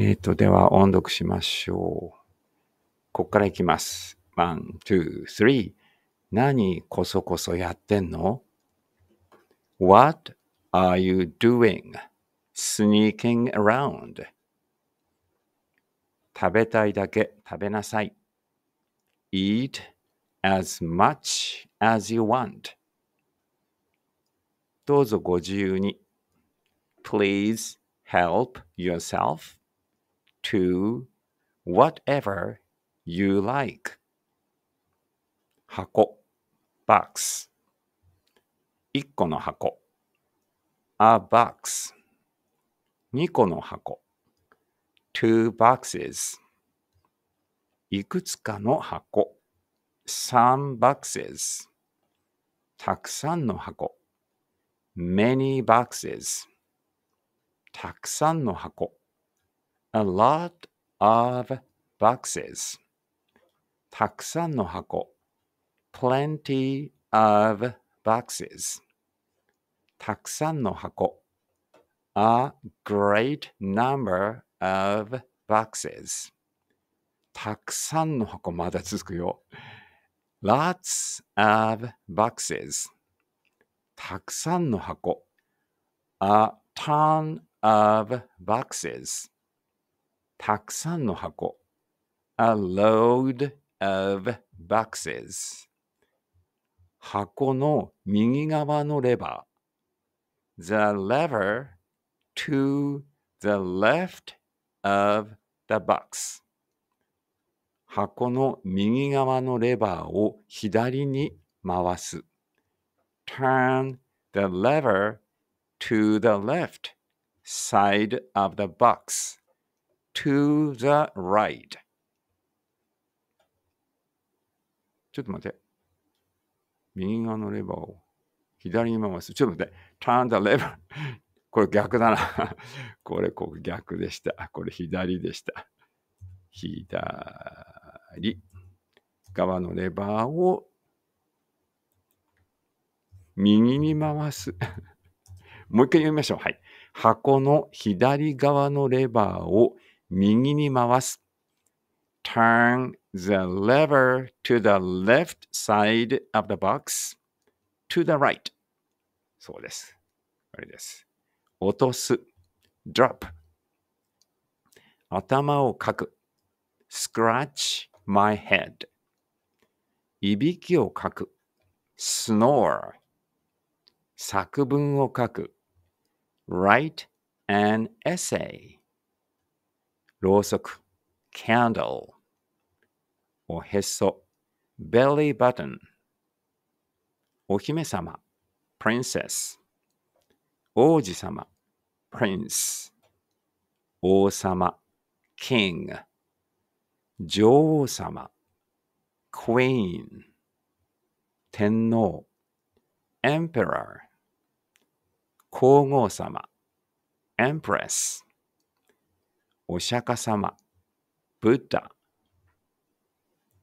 えっ、と、では音読しましょう。こっからいきます。one, two, three. 何こそこそやってんの ?What are you doing? Sneaking around. 食べたいだけ食べなさい。Eat as much as you want. どうぞご自由に。Please help yourself to whatever you like. 箱 box 1個の箱 a box 2個の箱 two boxes いくつかの箱 some boxes たくさんの箱 many boxes たくさんの箱 a lot of boxes たくさんの箱 plenty of boxes たくさんの箱 a great number of boxes たくさんの箱まだ続くよ lots of boxes たくさんの箱 a ton of boxes たくさんの箱 a load of boxes 箱の右側のレバー the lever to the left of the box 箱の右側のレバーを左に回す turn the lever to the left side of the box to the right ちょっと待って。右側のレバーを左に回す。ちょっと待って。turn the lever これ逆だな。これこう逆でした。これ左でした。左側のレバーを右に回す。もう一回読みましょう。はい。箱の左側のレバーを右に回す。turn the lever to the left side of the box to the right. そうです。これです。落とす。drop。頭をかく。scratch my head。いびきをかく。snore。作文を書く。write an essay。ろうそく。candle。おへそ。belly button。お姫様。princess。王子様。prince。王様。king。女王様。queen。天皇。emperor。皇后様。empress。お釈迦様。ブッダ。